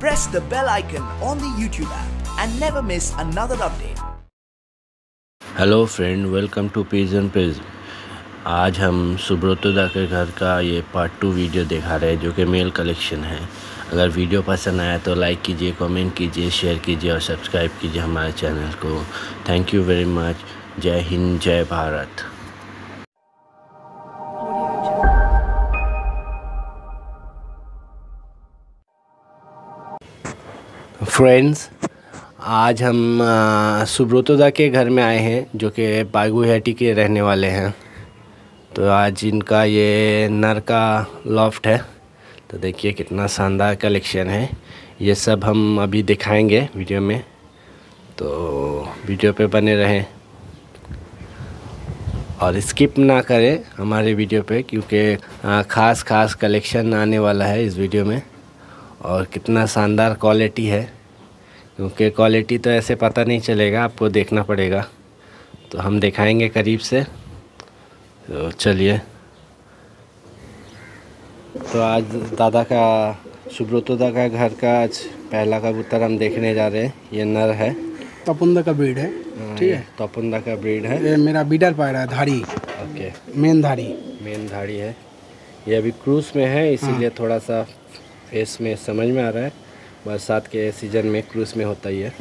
press the bell icon on the YouTube app and never miss another update. Hello friend welcome to pigeon page आज हम सुब्रतोदा के घर का ये part two video दिखा रहे हैं, जो कि मेल कलेक्शन है। अगर वीडियो पसंद आया तो लाइक कीजिए कमेंट कीजिए शेयर कीजिए और सब्सक्राइब कीजिए हमारे चैनल को। थैंक यू वेरी मच जय हिंद, जय भारत। फ्रेंड्स आज हम सुब्रतोदा के घर में आए हैं, जो कि बागुहटी के रहने वाले हैं। तो आज इनका ये नर का लॉफ्ट है। तो देखिए कितना शानदार कलेक्शन है। ये सब हम अभी दिखाएँगे वीडियो में। तो वीडियो पे बने रहें। और स्किप ना करें हमारे वीडियो पे, क्योंकि ख़ास ख़ास कलेक्शन आने वाला है इस वीडियो में। और कितना शानदार क्वालिटी है। क्योंकि क्वालिटी तो ऐसे पता नहीं चलेगा आपको देखना पड़ेगा। तो हम दिखाएँगे करीब से। तो चलिए। तो आज दादा का सुब्रतोदा का घर का आज पहला कबूतर हम देखने जा रहे हैं। ये नर है। तपुंदा का ब्रीड है। ठीक है। तपुंदा का ब्रीड है। ये मेरा बीडर पायरा है धारी। ओके। मेन धारी। मेन धाड़ी है। ये अभी क्रूज में है इसीलिए थोड़ा सा फेस में समझ में आ रहा है। बरसात के सीज़न में क्रूज में होता ही है।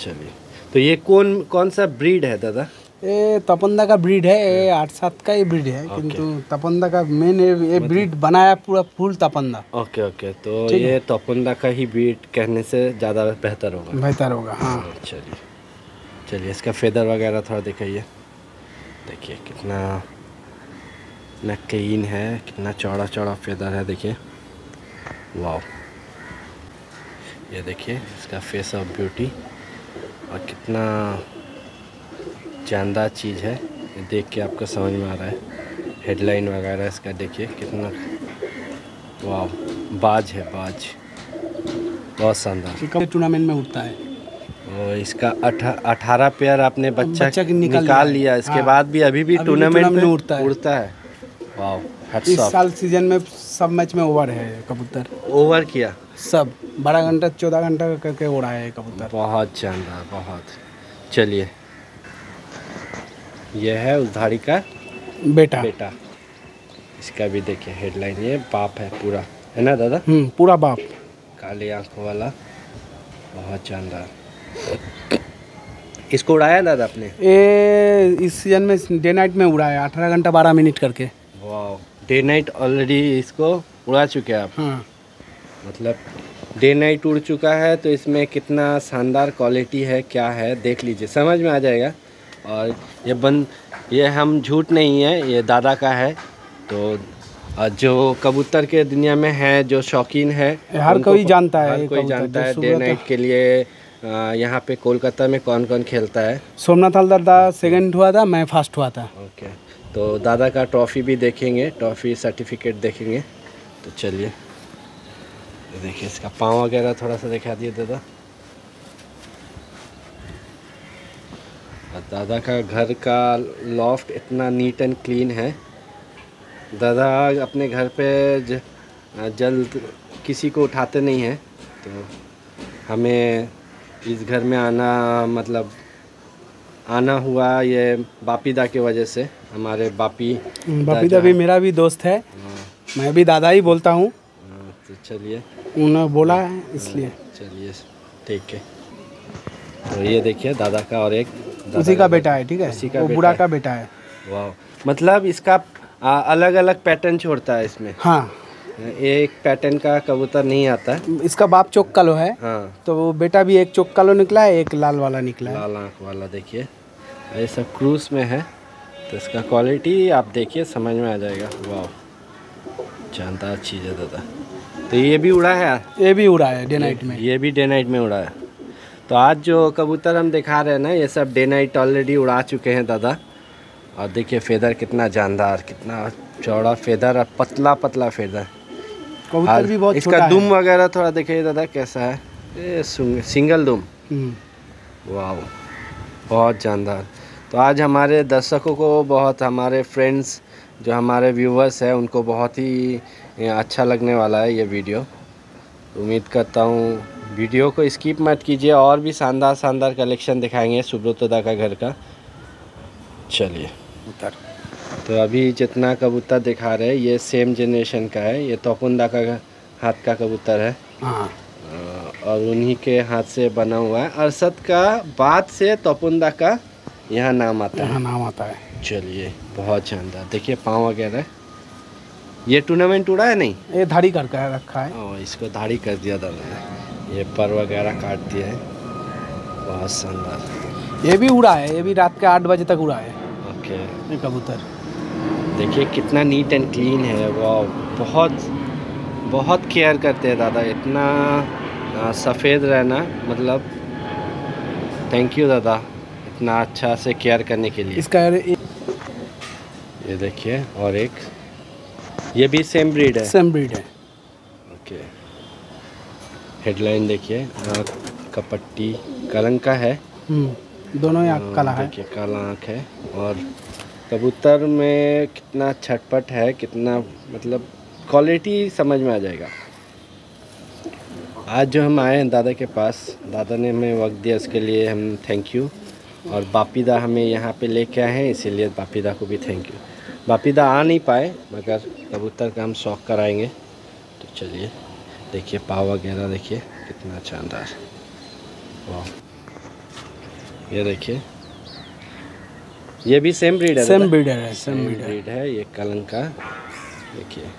चलिए। तो ये कौन कौन सा ब्रीड है दादा? ये तपंदा का ब्रीड है ये आठ सात का ही ब्रीड है किंतु तपंदा का मेन ये, ब्रीड बनाया पूरा फुल तपंदा। ओके ओके तो ये तोपुंदा का ही ब्रीड कहने से ज़्यादा बेहतर होगा। बेहतर होगा हाँ। चलिए। चलिए इसका फेदर वगैरह थोड़ा दिखाइए। देखिए कितना कितना क्लीन है कितना चौड़ा चौड़ा फेदर है देखिए। वाह ये देखिए इसका फेस ऑफ़ ब्यूटी और कितना जानदार चीज़ है। ये देख के आपको समझ में आ रहा है। हेडलाइन वगैरह इसका देखिए कितना वाह बाज है बाज। बहुत शानदार। टूर्नामेंट में उठता है? और इसका अठा अठारह पेयर आपने बच्चा, बच्चा निकाल निकाल, लिया। इसके हाँ। बाद भी अभी भी टूर्नामेंट में उड़ता है। उड़ता है। वाह इस साल सीज़न में सब मैच में ओवर है कबूतर। ओवर किया? सब। बारह घंटा चौदह घंटा करके उड़ा है कबूतर। बहुत शानदार बहुत। चलिए। यह है उस धाड़ी का बेटा। बेटा। इसका भी देखिए हेडलाइन ये बाप है पूरा। है ना दादा? हम्म पूरा बाप। काली आँखों वाला। बहुत शानदार इसको उड़ाया दादा आपने? ये इस सीज़न में डे नाइट में उड़ा है अठारह घंटा बारह मिनट करके। वाह डे नाइट ऑलरेडी इसको उड़ा चुके हैं आप। हाँ। मतलब डे नाइट उड़ चुका है तो इसमें कितना शानदार क्वालिटी है क्या है देख लीजिए। समझ में आ जाएगा? और ये बंद ये हम झूठ नहीं है ये दादा का है। तो जो कबूतर के दुनिया में है जो शौकीन है हर कोई जानता है हर कोई जानता है। डे नाइट के लिए यहाँ पे कोलकाता में कौन कौन खेलता है? सोमनाथ हल्दर दा सेकंड हुआ था मैं फ़र्स्ट हुआ था। ओके तो दादा का ट्रॉफी भी देखेंगे, ट्रॉफी सर्टिफिकेट देखेंगे। तो चलिए देखिए, इसका पाँव वगैरह थोड़ा सा दिखा दिए दादा। दादा का घर का लॉफ्ट इतना नीट एंड क्लीन है। दादा अपने घर पे जल्द किसी को उठाते नहीं हैं तो हमें इस घर में आना मतलब आना हुआ ये बापीदा के वजह से। हमारे बापी बपीदा भी मेरा भी दोस्त है। मैं भी दादा ही बोलता हूँ। हाँ, तो चलिए। उन्होंने बोला है इसलिए। चलिए ठीक है। तो ये देखिए दादा का और एक उसी का बेटा है ठीक है? उसी का बुढ़ा है। का बेटा है। वाह मतलब इसका अलग अलग पैटर्न छोड़ता है इसमें? हाँ। एक पैटर्न का कबूतर नहीं आता। है इसका बाप चौक कालो है। हाँ। तो वो बेटा भी एक चौक कालो निकला है एक लाल वाला निकला है। लाल आँख वाला देखिए। ये सब क्रूज में है। तो इसका क्वालिटी आप देखिए समझ में आ जाएगा। वाह जानदार चीज़ है दादा तो ये भी उड़ा है? ये भी उड़ा है डे नाइट में। ये भी डे नाइट में उड़ा है। तो आज जो कबूतर हम दिखा रहे हैं ना ये सब डे नाइट ऑलरेडी उड़ा चुके हैं दादा। और देखिए फेदर कितना जानदार कितना चौड़ा फेदर और पतला पतला फेदर कबूतर भी बहुत इसका दुम वगैरह थोड़ा देखिए दादा कैसा है? ये सिंगल दुम। हम्म। वाह बहुत जानदार। तो आज हमारे दर्शकों को बहुत हमारे फ्रेंड्स जो हमारे व्यूवर्स हैं उनको बहुत ही अच्छा लगने वाला है ये वीडियो उम्मीद करता हूँ वीडियो को स्किप मत कीजिए और भी शानदार शानदार कलेक्शन दिखाएँगे सुब्रतोदा का घर का। चलिए। उतर। तो अभी जितना कबूतर दिखा रहे हैं ये सेम जनरेशन का है ये तोपुंदा का हाथ का कबूतर है। हाँ। और उन्हीं के हाथ से बना हुआ है। अरसद का बाद से तोपुंदा का यहाँ नाम आता है। यहाँ नाम आता है। चलिए बहुत शानदार। देखिए पाँव वगैरह। ये टूर्नामेंट उड़ा है नहीं? ये धाड़ी कर कर रखा है। ओ, इसको दाढ़ी कर दिया दादा ने ये पर वगैरह काट दिया है। बहुत शानदार। ये भी उड़ा है ये भी रात के आठ बजे तक उड़ा है। ओके। ये कबूतर। देखिए कितना नीट एंड क्लीन है। वाह बहुत बहुत केयर करते हैं दादा। इतना सफ़ेद रहना मतलब थैंक यू दादा। इतना अच्छा से केयर करने के लिए। इसका ये ये देखिए और एक। ये भी सेम ब्रीड है? सेम ब्रीड है। ओके हेडलाइन देखिए आँख का पट्टी कलंक का है। हम्म, दोनों ही आँख काला है। देखिए काला आँख है। और कबूतर में कितना छटपट है कितना मतलब क्वालिटी समझ में आ जाएगा। आज जो हम आए हैं दादा के पास दादा ने हमें वक्त दिया उसके लिए हम थैंक यू और बापीदा हमें यहाँ पे लेके आए हैं इसीलिए बापीदा को भी थैंक यू बापीदा आ नहीं पाए मगर कबूतर का हम शौक कराएँगे। तो चलिए देखिए पाव वगैरह देखिए कितना शानदार। वाह ये देखिए। ये भी सेम ब्रीड है सेम ब्रीड है सेम ब्रीड है। ये कलंक। का देखिए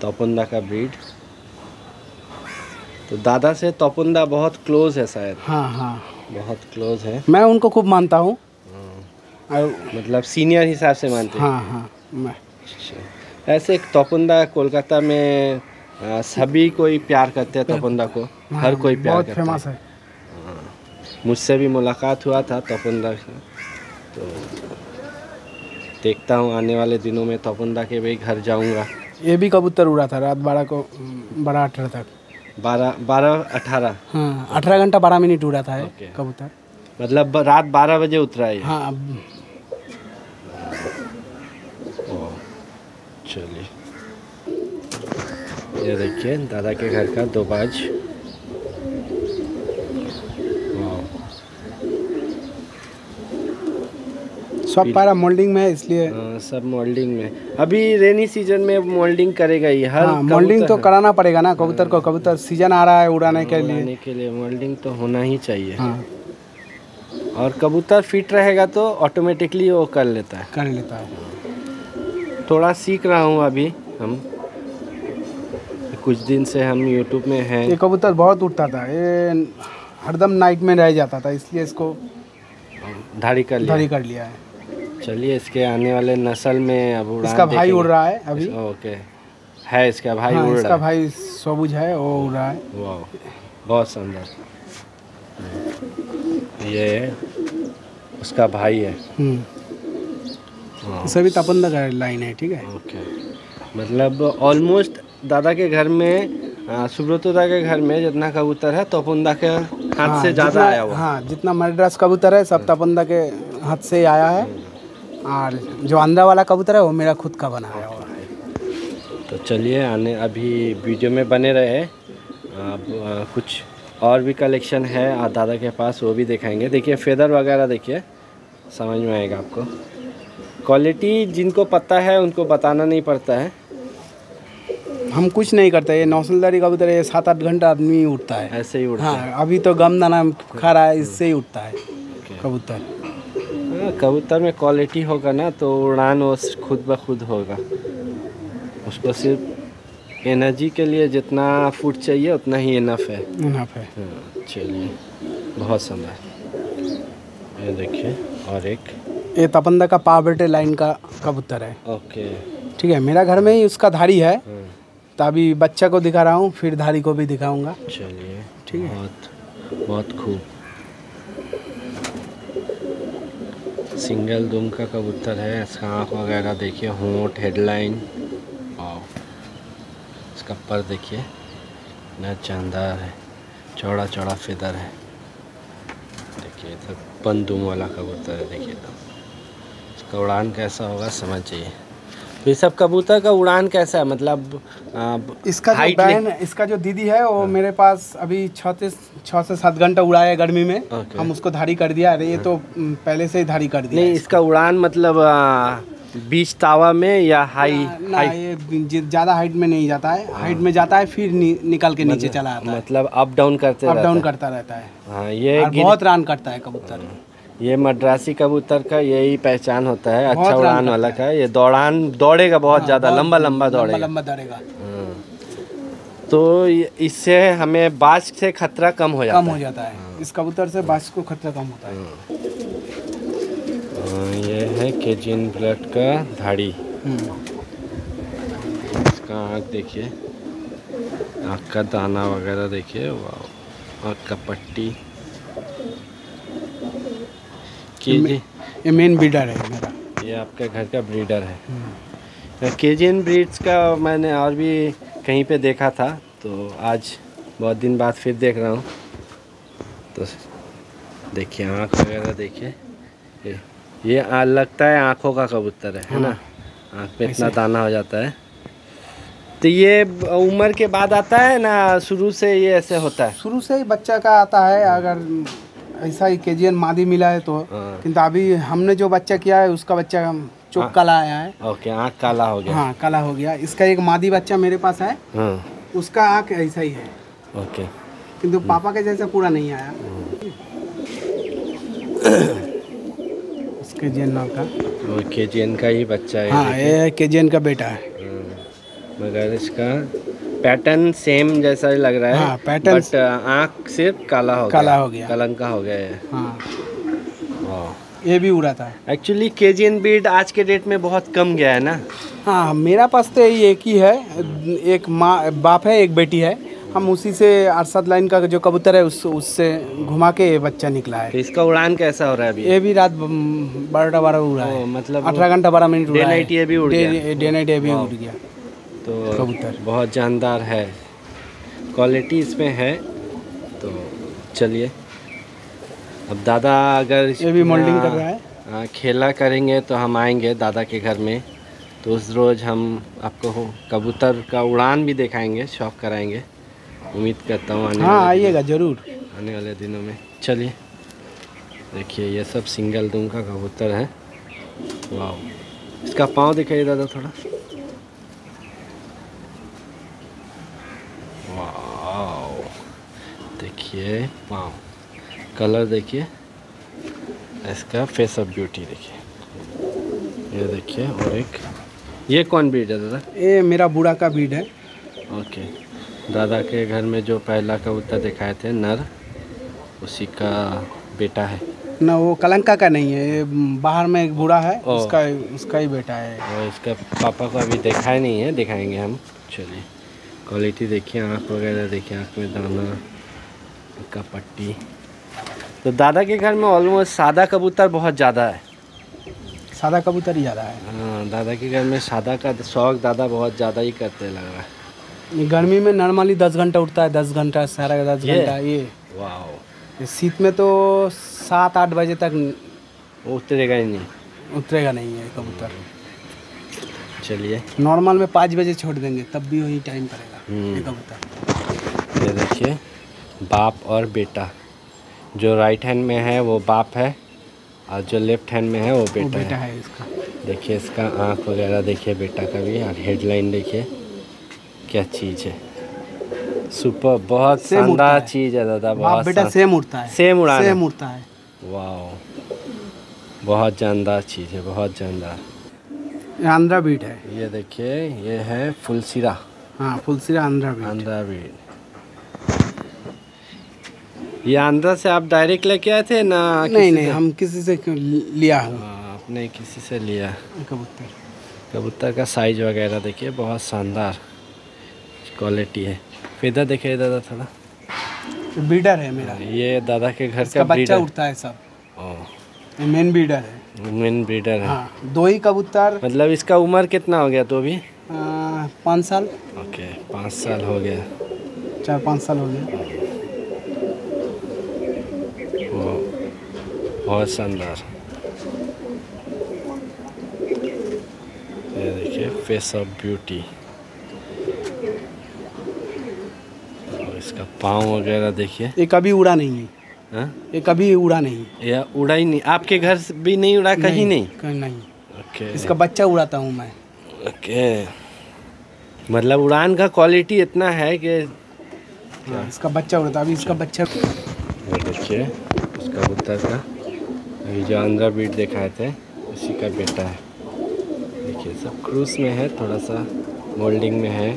तोपुंदा का ब्रीड तो दादा से तोपुंदा बहुत क्लोज है शायद। हाँ हाँ। बहुत क्लोज है। मैं उनको खूब मानता हूँ। मतलब सीनियर हिसाब से मानते हाँ। हाँ मैं। अच्छा। ऐसे तोपुंदा कोलकाता में आ, सभी कोई प्यार करते हैं तोपुंदा को? हर कोई प्यार बहुत करता है। फ़ेमस है। मुझसे भी मुलाकात हुआ था तोपुंदा से। तो देखता हूँ आने वाले दिनों में तोपुंदा के भी घर जाऊँगा। ये भी कबूतर उड़ा था रात बारह को बारह अठारह तक। बारह बारह अठारह। हाँ अठारह घंटा बारह मिनट उड़ा था कबूतर। मतलब रात बारह बजे उतरा है हाँ अब चलिए। ये देखिए दादा के घर का दो बाज वाह, सब पारा मोल्डिंग में इसलिए। हाँ, सब मोल्डिंग में। अभी रेनी सीज़न में मोल्डिंग करेगा ही हर हाँ मोल्डिंग तो कराना पड़ेगा ना कबूतर को कबूतर सीज़न आ रहा है उड़ाने के लिए। उड़ाने के लिए मोल्डिंग तो होना ही चाहिए। हाँ। और कबूतर फिट रहेगा तो ऑटोमेटिकली वो कर लेता है। कर लेता है। थोड़ा सीख रहा हूँ अभी हम। कुछ दिन से हम यूट्यूब में हैं। ये कबूतर बहुत उठता था ये हरदम नाइट में रह जाता था इसलिए इसको धाड़ी कर लिया। धरी कर लिया है। चलिए इसके आने वाले नस्ल में अब उड़ान इसका भाई उड़ रहा है अभी। ओके। है इसका भाई हाँ, उड़ इसका रहा है। इसका भाई सबुज है वो उड़ रहा है। वाह बहुत सुंदर। ये उसका भाई है। हम्म, हाँ, सभी तपंदा का लाइन है ठीक है? ओके। मतलब ऑलमोस्ट दादा के घर में सुब्रतोदा के घर में जितना कबूतर है तोपुंदा के हाथ हाँ, से ज़्यादा आया हुआ। हाँ जितना मद्रास कबूतर है सब तपंदा के हाथ से आया है। और जो आंध्रा वाला कबूतर है वो मेरा खुद का बनाया हुआ है। तो चलिए आने अभी वीडियो में बने रहे। अब कुछ और भी कलेक्शन है दादा के पास वो भी दिखाएँगे। देखिए फेदर वगैरह देखिए। समझ में आएगा आपको। क्वालिटी जिनको पता है उनको बताना नहीं पड़ता है। हम कुछ नहीं करते ये नौसलदारी कबूतर ये सात आठ घंटा आदमी उठता है। ऐसे ही उड़ता है। हाँ अभी तो गम दाना खा रहा है इससे ही उठता है कबूतर। कबूतर में क्वालिटी होगा ना तो उड़ान वो खुद ब खुद होगा। उसको सिर्फ़ एनर्जी के लिए जितना फ़ूड चाहिए उतना ही इनफ है। इनफ है। हाँ, चलिए बहुत सुंदर ये देखिए और एक। ये तपंदा का पावर्टे लाइन का कबूतर है। ओके। ठीक है मेरा घर में ही उसका धारी है। हाँ, तो अभी बच्चा को दिखा रहा हूँ फिर धारी को भी दिखाऊँगा। चलिए ठीक है। बहुत बहुत खूब। सिंगल दुम का कबूतर है, इसका आँख वगैरह देखिए, होंठ, हेडलाइन और इसका पर देखिए न चंदार है चौड़ा चौड़ा फिदर है। देखिए, इधर पन दुम वाला कबूतर है, देखिए। तो इसका उड़ान कैसा होगा, समझ जाइए। ये सब कबूतर का उड़ान कैसा है? मतलब आ, इसका जो बहन इसका जो दीदी है वो मेरे पास अभी छः से छः से सात घंटा उड़ाया है गर्मी में। हम उसको धारी कर दिया। अरे ये तो पहले से ही धारी कर दिया नहीं है इसका उड़ान मतलब आ, बीच तावा में या हाई ना, ना हाई ये ज़्यादा हाइट में नहीं जाता है। हाइट में जाता है फिर नि, निकल के नीचे चला आता है। मतलब अप डाउन करते अप डाउन करता रहता है। हाँ ये बहुत रन करता है कबूतर। ये मद्रासी कबूतर का यही पहचान होता है अच्छा उड़ान वाला का। ये दौड़ान दौड़ेगा बहुत हाँ, ज़्यादा लंबा लंबा दौड़ेगा। लंबा दौड़ेगा। हाँ। तो इससे हमें बाज से खतरा कम हो जाता कम हो जाता है। इस कबूतर से बाज को खतरा कम होता है। हाँ, ये है केजिन ब्लड का धाड़ी। हम्म। इसका आँख देखिए। आँख का दाना वगैरह देखिए। वाह आँख का पट्टी। केजी ये मेन ब्रीडर है मेरा। ये आपका घर का ब्रीडर है। केजियन ब्रीड्स का मैंने और भी कहीं पे देखा था तो आज बहुत दिन बाद फिर देख रहा हूँ। तो देखिए आँख वगैरह देखिए। ये ये आ, लगता है आँखों का कबूतर है है ना? आँख पे इतना दाना हो जाता है। तो ये उम्र के बाद आता है ना शुरू से ये ऐसे होता है? शुरू से ही बच्चा का आता है अगर ऐसा ही केजीएन मादी मिला है तो। हाँ। किंतु अभी हमने जो बच्चा किया है उसका बच्चा हाँ। चौक काला आया है। ओके आँख काला हो गया। हाँ काला हो गया। इसका एक मादी बच्चा मेरे पास है। हाँ। उसका आँख ऐसा ही है। ओके। किंतु पापा के जैसा पूरा नहीं आया। उसके जेन नाम का। वो केजियन का ही बच्चा है। हाँ ये केजीएन का बेटा है। हाँ, मगर इसका पैटर्न सेम जैसा ही लग रहा है हाँ, pattern- बट आँख सिर्फ़ काला हो काला हो गया। कलंका हो गया है। हाँ ये भी उड़ा था। एक्चुअली केजियन ब्रीड आज के डेट में बहुत कम गया है ना? हाँ मेरा पास तो यही एक ही है एक माँ बाप है एक बेटी है। हम उसी से अरसद लाइन का जो कबूतर है उस उससे घुमा के ये बच्चा निकला है। तो इसका उड़ान कैसा हो रहा है अभी? ये भी रात बारह बारह उड़ा है। मतलब अठारह घंटा बारह मिनट उड़ा डे नाइट ये भी उड़ गया। डे नाइट ये भी उड़ गया। तो कबूतर। बहुत जानदार है। क्वालिटी इसमें है तो चलिए। अब दादा अगर ये भी मोल्डिंग कर रहा है। हाँ, खेला करेंगे तो हम आएँगे दादा के घर में। तो उस रोज़ हम आपको कबूतर का उड़ान भी दिखाएँगे शौक कराएँगे। उम्मीद करता हूँ आने हाँ आइएगा ज़रूर। आने वाले दिनों में। चलिए देखिए ये सब सिंगल दूम का कबूतर है। वाह इसका पाँव दिखाइए दादा थोड़ा वाह देखिए पाँव कलर देखिए इसका फेस ऑफ़ ब्यूटी देखिए। ये देखिए और एक ये कौन ब्रीड है दादा? ये मेरा बूढ़ा का ब्रीड है। ओके दादा के घर में जो पहला कबूतर दिखाए थे नर उसी का बेटा है। ना वो कलंका का नहीं है ये बाहर में एक बूढ़ा है उसका उसका ही बेटा है। और इसका पापा को अभी दिखाया नहीं है दिखाएँगे हम चलिए। क्वालिटी देखिए आँख वगैरह देखिए आँख में दाना। का पट्टी। तो दादा के घर में ऑलमोस्ट सादा कबूतर बहुत ज़्यादा है। सादा कबूतर ही ज़्यादा है। हाँ दादा के घर में सादा का शौक दादा बहुत ज़्यादा ही करते लग रहा है। गर्मी में नॉर्मली दस घंटा उठता है दस घंटा सारा दस घंटा ये। वाह शीत में तो सात आठ बजे तक उतरेगा ही नहीं। उतरेगा नहीं है कबूतर। चलिए। नॉर्मल में पाँच बजे छोड़ देंगे तब भी वही टाइम करेगा हम्म। कबूतर। ये देखिए। बाप और बेटा। जो राइट हैंड में है वो बाप है और जो लेफ़्ट हैंड में है वो बेटा, वो बेटा, बेटा है। है इसका। देखिए इसका आँख वगैरह देखिए बेटा का भी और हेडलाइन देखिए। क्या चीज़ है। सुपर बहुत शानदार चीज़ है दादा बाप बहुत बेटा सेम उड़ता है। सेम उड़ान है। सेम उड़ता है। वाह बहुत जानदार चीज़ है बहुत जानदार। आंध्रा बीट है। ये देखिए ये है फुलसिरा। हाँ फुलसिरा आंध्रा बीट। आंध्रा ब्रीड ये आंध्रा से आप डायरेक्ट लेके आए थे ना नहीं किसी नहीं? हम किसी से लिया हूँ हाँ, आपने किसी से लिया। कबूतर। कबूतर का साइज़ वगैरह देखिए बहुत शानदार क्वालिटी है। फिदा देखिए दादा थोड़ा। ब्रीडर है मेरा। ये दादा के घर का बच्चा उड़ता है सब। मेन ब्रीडर है। मेन ब्रीडर है। हाँ दो ही कबूतर। मतलब इसका उम्र कितना हो गया तो अभी पाँच साल। ओके पाँच साल हो गया। चार पाँच साल हो गया वो बहुत शानदार। ये देखिए फेस ऑफ़ ब्यूटी और इसका पाँव वगैरह देखिए। ये कभी उड़ा नहीं है। हाँ? ये कभी उड़ा नहीं या उड़ा ही नहीं। आपके घर से भी नहीं उड़ा कहीं नहीं कहीं नहीं। ओके इसका बच्चा उड़ाता हूँ मैं। ओके मतलब उड़ान का क्वालिटी इतना है कि हाँ, इसका बच्चा उड़ाता अभी इसका बच्चा देखिए उस कबूतर का। अभी जो आंध्रा बीट दिखाए थे उसी का बेटा है। देखिए सब क्रूज में है थोड़ा सा मोल्डिंग में है।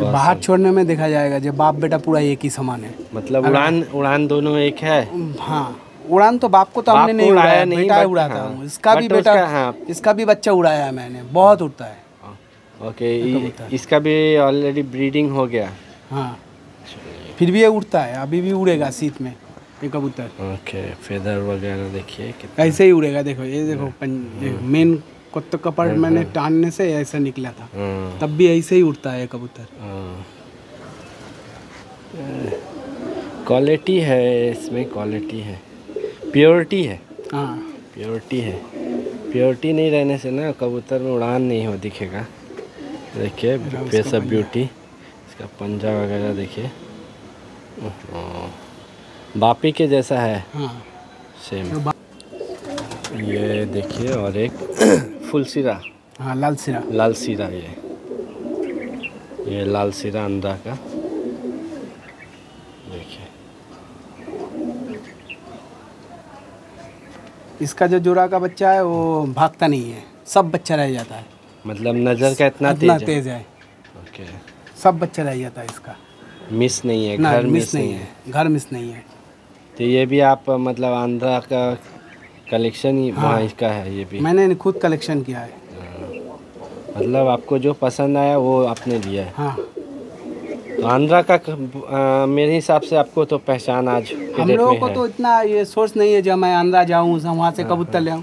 बाहर छोड़ने में देखा जाएगा जब बाप बेटा पूरा एक ही समान है। मतलब उड़ान उड़ान दोनों एक है? हाँ उड़ान तो बाप को तो हमने नहीं उड़ाया नहीं, बेटा उड़ाता हाँ, हूँ। इसका भी बेटा उसका, हाँ। इसका भी बच्चा उड़ाया है मैंने बहुत उड़ता है। ओके एक इसका भी ऑलरेडी ब्रीडिंग हो गया। हाँ फिर भी ये उड़ता है अभी भी उड़ेगा सीट में। ये कबूतर ओके फेदर वगैरह देखिए ऐसे ही उड़ेगा देखो ये देखो मेन कुत्ते कपड़ मैंने टानने से ऐसा निकला था। हाँ, तब भी ऐसे ही उड़ता है कबूतर। क्वालिटी है इसमें क्वालिटी है। प्योरिटी है। हाँ। प्योरिटी है। प्योरिटी नहीं रहने से ना कबूतर में उड़ान नहीं हो दिखेगा। देखिए फेस ऑफ़ ब्यूटी इसका पंजा वगैरह देखिए। बापी के जैसा है। हाँ। सेम तो ये देखिए और एक फुल सिरा। हाँ लाल सिरा। लाल सिरा ये। ये लाल सिरा अंडा का। देखिए। इसका जो जोड़ा का बच्चा है वो भागता नहीं है। सब बच्चा रह जाता है। मतलब नज़र का इतना तेज है? तेज है। ओके सब बच्चा रह जाता है इसका। मिस नहीं है घर मिस नहीं है। घर मिस नहीं है। तो ये भी आप मतलब आंध्रा का कलेक्शन ही हाँ। इसका है ये भी? मैंने खुद कलेक्शन किया है। मतलब आपको जो पसंद आया वो आपने लिया है? हाँ। तो आंध्रा का आ, मेरे हिसाब से आपको तो पहचान आज हम लोगों को तो इतना ये सोर्स नहीं है जब मैं आंध्रा जाऊँ वहाँ से कबूतर ले आऊँ।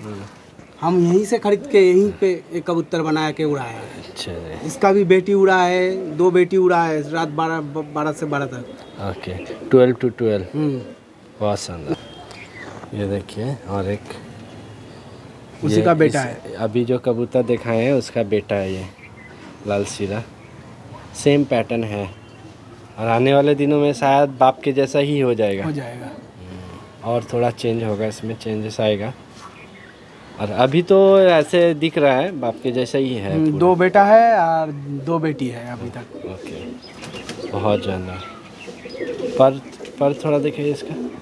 हम यहीं से खरीद के यहीं पे एक कबूतर बना के उड़ाया है। अच्छा इसका भी बेटी उड़ा है दो बेटी उड़ा है रात बारह बारह से बारह तक। ओके ट्वेल्व टू ट्वेल्व बहुत शानदार ये देखिए और एक उसी का बेटा इस- है। अभी जो कबूतर दिखाए हैं उसका बेटा है ये लाल सीरा। सेम पैटर्न है। और आने वाले दिनों में शायद बाप के जैसा ही हो जाएगा। हो जाएगा। और थोड़ा चेंज होगा इसमें चेंजेस आएगा। और अभी तो ऐसे दिख रहा है बाप के जैसा ही है हम्म, दो बेटा है और दो बेटी है अभी तक। ओके बहुत जानदार पर पर थोड़ा देखिए इसका।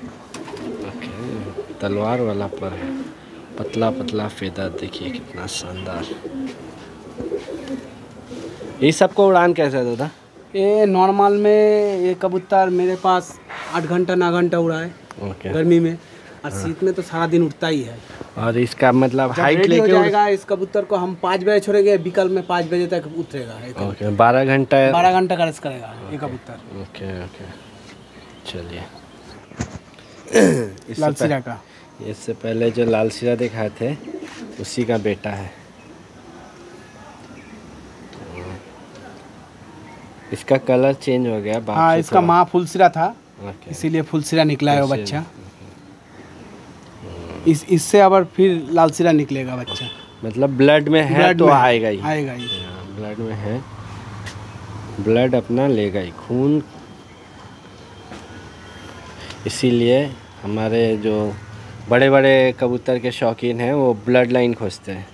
तलवार वाला पर है। पतला पतला फेदर देखिए कितना शानदार। ये सबको उड़ान कैसा है दादा? ये नॉर्मल में ये कबूतर मेरे पास आठ घंटा नौ घंटा उड़ा है ओके गर्मी में। और शीत में तो सारा दिन उठता ही है। और इसका मतलब हाइट हो लेके उड़- जाएगा इस कबूतर को हम पाँच बजे छोड़ेंगे बिकल में पाँच बजे तक उतरेगा। ओके बारह घंटा बारह घंटा का रेस करेगा ये कबूतर। ओके ओके चलिए। लाल सिरा का इससे पहले जो लाल सिरा दिखाए थे उसी का बेटा है। इसका कलर चेंज हो गया हाँ इसका माँ फुलसिरा था इसीलिए फुलसिरा निकला है वो बच्चा। इस इससे अब फिर लाल सिरा निकलेगा बच्चा। मतलब ब्लड में है ब्लड तो में आएगा ही। आएगा ही ब्लड में है। ब्लड अपना लेगा ही। खून। इसीलिए हमारे जो बड़े बड़े कबूतर के शौकीन हैं वो ब्लड लाइन खोजते हैं।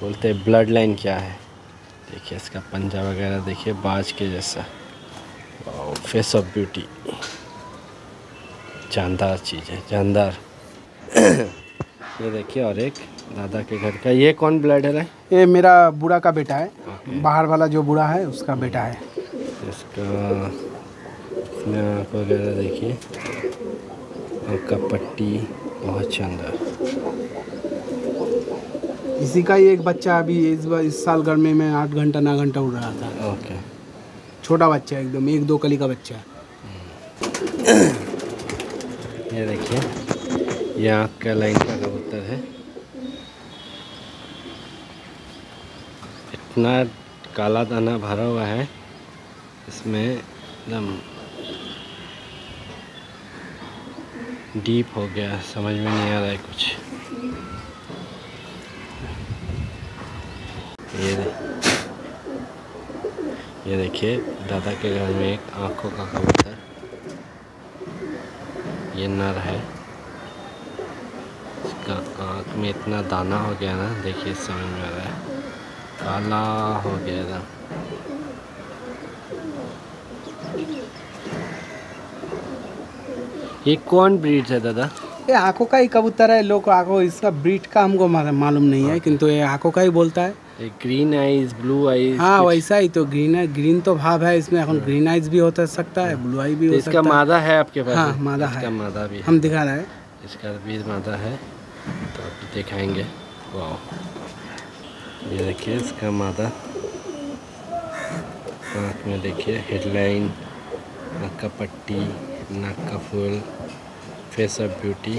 बोलते हैं ब्लड लाइन क्या है? देखिए इसका पंजा वगैरह देखिए बाज के जैसा। फेस ऑफ़ ब्यूटी जानदार चीज़ है जानदार। ये देखिए और एक दादा के घर का ये कौन ब्लड है ये मेरा बूढ़ा का बेटा है। बाहर वाला जो बूढ़ा है उसका बेटा है। इसका वगैरह देखिए का पट्टी। बहुत शानदार इसी का ही एक बच्चा अभी इस बार इस साल गर्मी में आठ घंटा नौ घंटा उड़ रहा था। ओके। छोटा बच्चा एकदम एक दो कली का बच्चा ये देखिए ये आँख का लाइन का कबूतर है। इतना काला दाना भरा हुआ है इसमें एकदम डीप हो गया, समझ में नहीं आ रहा है कुछ। ये ये देखिए, दादा के घर में एक आँखों का कबूतर। ये नर है। इसका आँख में इतना दाना हो गया ना, देखिए, समझ में आ रहा है। काला हो गया था ये कौन ब्रीड है दादा? ये आँखों का ही कबूतर है लोग आँखों इसका ब्रीड का हमको मालूम नहीं है किंतु ये आँखों का ही। बोलता है ग्रीन आइज़ ब्लू आइज़ हाँ वैसा ही तो ग्रीन है ग्रीन तो भाव है इसमें हाँ। ग्रीन आइज़ भी हो तो सकता है ब्लू आई भी हो तो सकता है। इसका मादा है आपके पास? हाँ मादा है। मादा भी हम दिखा रहे हैं। इसका भी मादा है। तो आप दिखाएँगे। वाह ये देखिए इसका मादा। आँख में देखिए हेडलाइन आँख का पट्टी। नाक का फूल फेस ऑफ़ ब्यूटी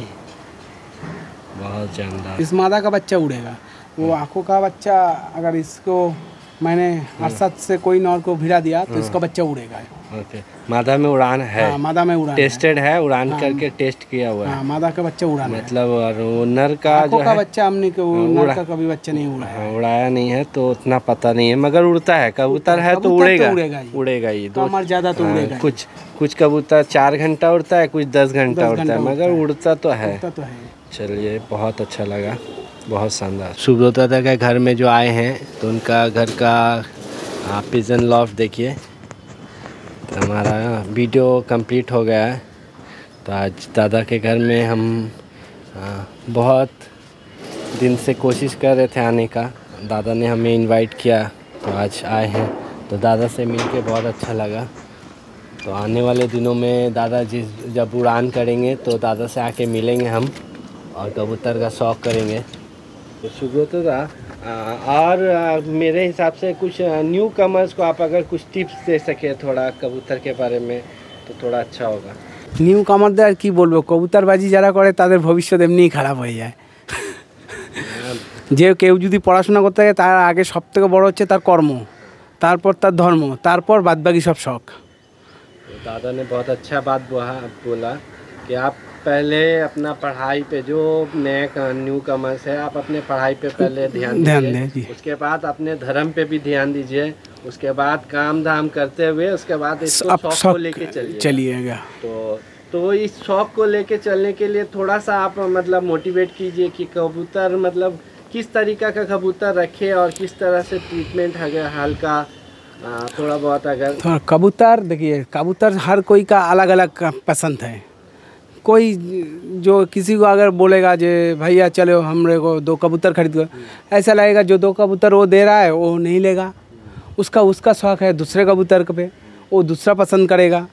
बहुत जानदार। इस मादा का बच्चा उड़ेगा। वो आँखों का बच्चा अगर इसको मैंने अरसद से कोई नौर को भिड़ा दिया तो इसका बच्चा उड़ेगा। ओके। मादा में उड़ान है। हाँ मादा में उड़ान टेस्टेड है है। उड़ान करके टेस्ट किया हुआ है। हाँ मादा का बच्चा उड़ान मतलब और नर का जो का है बच्चा हमने को हाँ, नर का कभी बच्चा नहीं उड़ा है। हाँ, उड़ाया नहीं है तो उतना पता नहीं है मगर उड़ता है। कबूतर है। तो तो उड़ेगा। उड़ेगा ही। उड़ेगा ही। दो ज़्यादा तो हाँ, उड़ेगा ही। कुछ कुछ कबूतर चार घंटा उड़ता है कुछ दस घंटा उड़ता है मगर उड़ता तो है। तो है। चलिए बहुत अच्छा लगा बहुत शानदार। सुब्रत दादा के घर में जो आए हैं तो उनका घर का पिजन लॉफ्ट देखिए। तो हमारा वीडियो कंप्लीट हो गया है। तो आज दादा के घर में हम बहुत दिन से कोशिश कर रहे थे आने का। दादा ने हमें इनवाइट किया तो आज आए हैं। तो दादा से मिलके बहुत अच्छा लगा। तो आने वाले दिनों में दादा जिस जब उड़ान करेंगे तो दादा से आके मिलेंगे हम और कबूतर का शौक करेंगे तो सुब्रत दा आ, और आ, मेरे हिसाब से कुछ न्यू कमर्स को आप अगर कुछ टिप्स दे सके थोड़ा कबूतर के बारे में तो थोड़ा अच्छा होगा নিউ কামারদের আর কি বলবো কবুতরবাজি যারা করে তাদের ভবিষ্যৎ এমনিই খারাপ হয়ে যায় যে কেউ যদি পড়াশোনা করতে থাকে তার আগে সব থেকে বড় হচ্ছে তার কর্ম তারপর তার ধর্ম তারপর বাদবাকি সব শখ तो दादा ने बहुत अच्छा बात बोला बोला कि आप पहले अपना पढ़ाई पे जो नए न्यू कमर्स है आप अपने पढ़ाई पे पहले ध्यान दें, उसके बाद अपने धर्म पे भी ध्यान दीजिए। उसके बाद काम धाम करते हुए उसके बाद इसको शौक को लेके चलिए। चलिएगा। तो तो इस शौक को लेके चलने के लिए थोड़ा सा आप मतलब मोटिवेट कीजिए कि कबूतर मतलब किस तरीका का कबूतर रखे और किस तरह से ट्रीटमेंट हल्का आ, थोड़ा बहुत अगर तो कबूतर देखिए कबूतर हर कोई का अलग अलग पसंद है। कोई जो किसी को अगर बोलेगा जे भैया चलो हमरे को दो कबूतर खरीद कर ऐसा लगेगा जो दो कबूतर वो दे रहा है वो नहीं लेगा। उसका उसका शौक है दूसरे कबूतर पे वो दूसरा पसंद करेगा।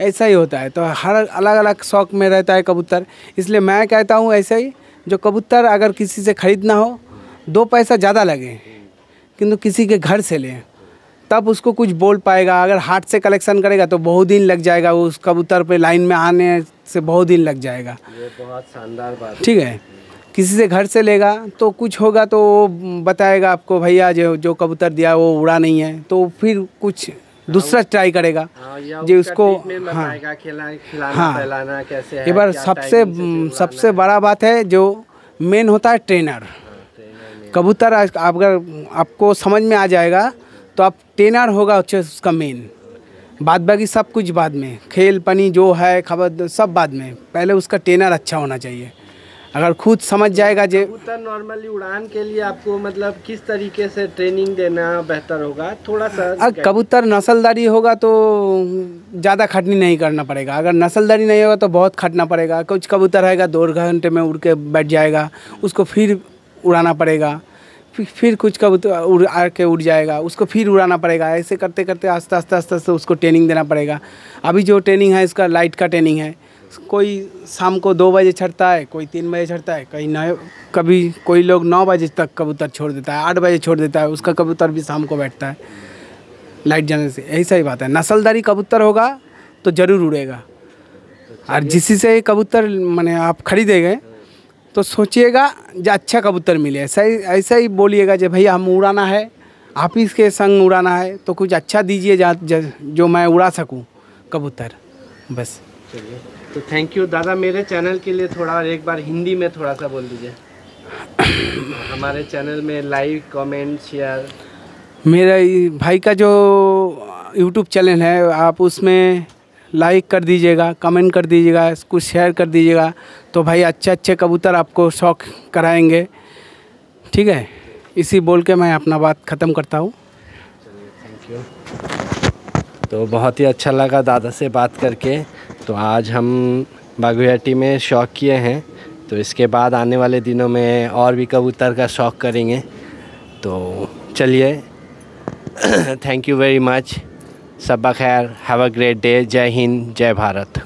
ऐसा ही होता है। तो हर अलग अलग शौक में रहता है कबूतर। इसलिए मैं कहता हूँ ऐसे ही जो कबूतर अगर किसी से ख़रीदना हो दो पैसा ज़्यादा लगे किंतु किसी के घर से लें। तब उसको कुछ बोल पाएगा। अगर हाथ से कलेक्शन करेगा तो बहुत दिन लग जाएगा। उस कबूतर पे लाइन में आने से बहुत दिन लग जाएगा। ये बहुत शानदार बात ठीक है? किसी से घर से लेगा तो कुछ होगा तो वो बताएगा आपको भैया जो जो कबूतर दिया वो उड़ा नहीं है। तो फिर कुछ दूसरा ट्राई करेगा। हाँ, जो उसको हाँ। हाँ। एक बार सबसे सबसे बड़ा बात है जो मेन होता है ट्रेनर है। कबूतर अगर आपको समझ में आ जाएगा तो आप ट्रेनर होगा अच्छे उसका मेन बाद बाकी सब कुछ बाद में। खेल पनी जो है खबर सब बाद में। पहले उसका ट्रेनर अच्छा होना चाहिए। अगर खुद समझ जाएगा जे कबूतर नॉर्मली उड़ान के लिए आपको मतलब किस तरीके से ट्रेनिंग देना बेहतर होगा? थोड़ा सा अगर कबूतर नस्लदारी होगा तो ज़्यादा खटनी नहीं करना पड़ेगा। अगर नस्लदारी नहीं होगा तो बहुत खटना पड़ेगा। कुछ कबूतर रहेगा दो घंटे में उड़ के बैठ जाएगा। उसको फिर उड़ाना पड़ेगा। फिर कुछ कबूतर उड़, आके उड़ जाएगा। उसको फिर उड़ाना पड़ेगा। ऐसे करते करते आस्ते आस्ते आस्ते आस्ते उसको ट्रेनिंग देना पड़ेगा। अभी जो ट्रेनिंग है, इसका लाइट का ट्रेनिंग है। कोई शाम को दो बजे चढ़ता है, कोई तीन बजे चढ़ता है, कहीं नए, कभी कोई लोग नौ बजे तक कबूतर छोड़ देता है, आठ बजे छोड़ देता है, उसका कबूतर भी शाम को बैठता है। लाइट जाने से, यही सही बात है। नस्लदारी कबूतर होगा तो ज़रूर उड़ेगा। और जिसी से कबूतर, मैंने आप खरीदेंगे तो सोचिएगा जो अच्छा कबूतर मिले। ऐसा ही ऐसा ही बोलिएगा जो भैया हम उड़ाना है आप ही के संग उड़ाना है तो कुछ अच्छा दीजिए जा, मैं उड़ा सकूँ कबूतर। बस। चलिए तो थैंक यू दादा मेरे चैनल के लिए थोड़ा एक बार हिंदी में थोड़ा सा बोल दीजिए। हमारे चैनल में लाइक कमेंट शेयर मेरा भाई का जो यूट्यूब चैनल है आप उसमें लाइक कर दीजिएगा कमेंट कर दीजिएगा, कुछ शेयर कर दीजिएगा तो भाई अच्छे अच्छे कबूतर आपको शौक कराएँगे। ठीक है? इसी बोल के मैं अपना बात ख़त्म करता हूँ। थैंक यू तो बहुत ही अच्छा लगा दादा से बात करके। तो आज हम बागुयाटी में शौक किए हैं। तो इसके बाद आने वाले दिनों में और भी कबूतर का शौक करेंगे। तो चलिए thank you very much Saba खैर हैव अ ग्रेट डे जय हिंद जय भारत.